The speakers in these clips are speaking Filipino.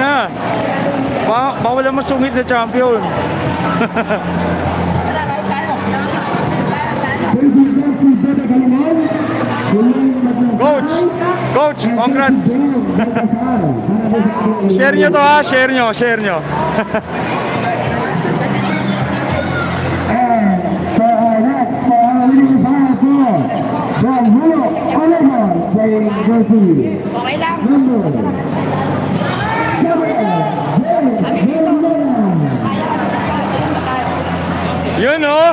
na. Ba bawal ang masungit na champion. Coach! Coach, congrats! share nyo to ha, share nyo, share nyo. Okay lang. Yun oh!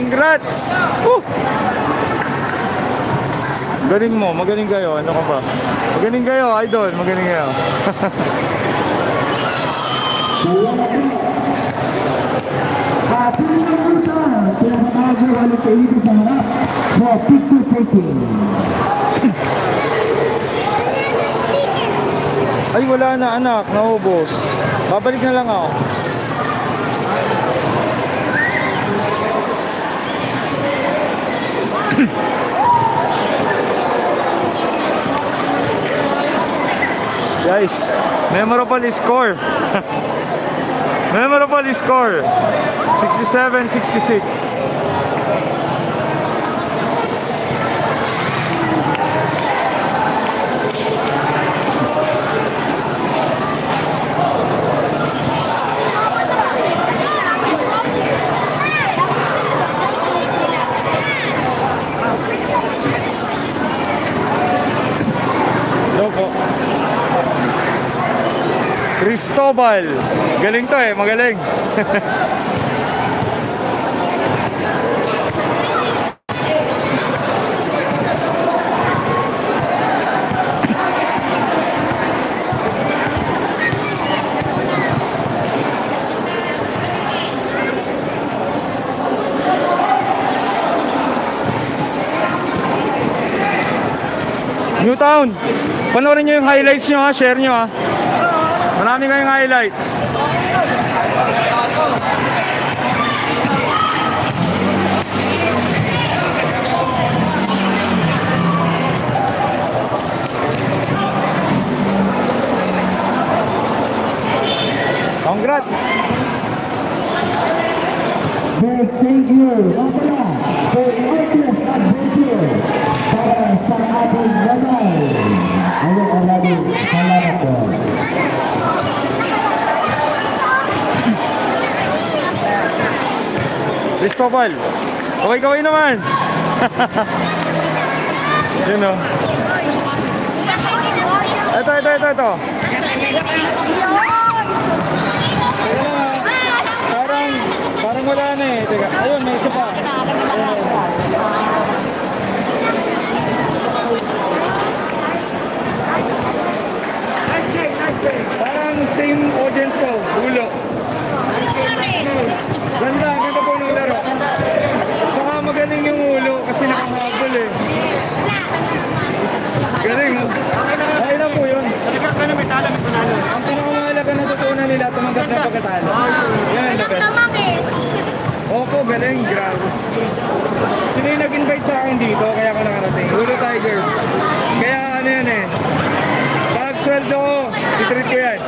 Congrats! Woo! Galing mo, magaling kayo. Ano ka pa? Magaling kayo, idol. Magaling kayo. Ay, wala na anak. Naubos. Babalik na lang ako. Guys, memorable score. memorable score. 67-66. Cristobal. Galing to eh, magaling. Newtown, panoorin nyo yung highlights nyo ha, share nyo ha. Marami kayong highlights. Congrats! Cristobal, kaway-kaway naman. Yun o. Ito, ito, ito, ito. Parang, parang wala na eh. Teka, ayun, may isa pa. Parang same audience to, ulo. Ganda, ganda po ng laro. Saka magaling yung ulo kasi nakahabol eh. Galing mo. Ay na po yun. Ang pinakamahalaga na tutunan nila, tumanggap na pagkatalo. Yan, the best. Opo, galing, grabe. Sino yung nag-invite sa akin dito, kaya ako nakarating. Ulo Tigers. Kaya ano yan eh. Pag sweldo ko, itreat ko yan.